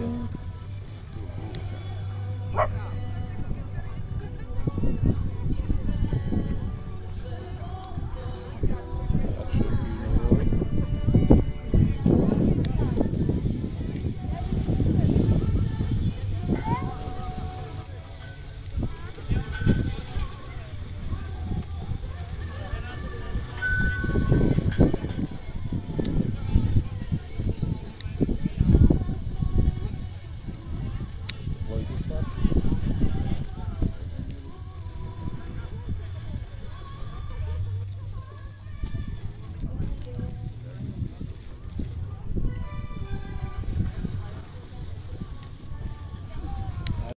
Yeah. before.